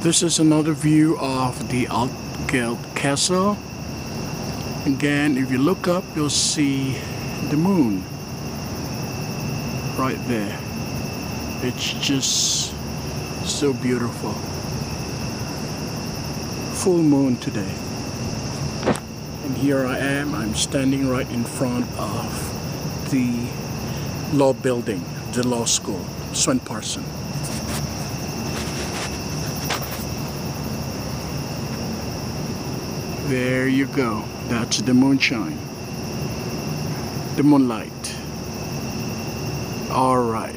This is another view of the Altgeld Castle. Again, if you look up, you'll see the moon right there. It's just so beautiful. Full moon today. And here I am, I'm standing right in front of the law building, the law school, Swen Parson. There you go. That's the moonshine. The moonlight. All right.